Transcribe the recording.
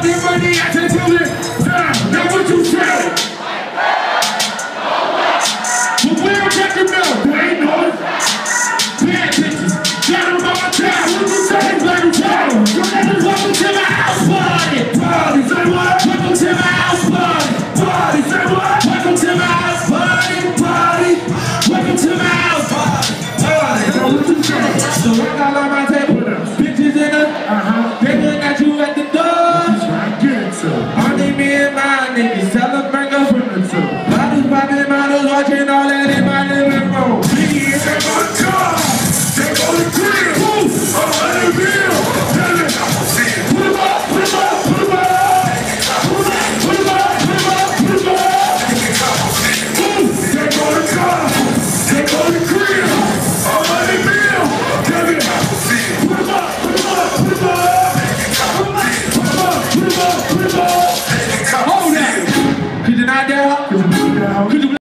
Put him money. 그 누구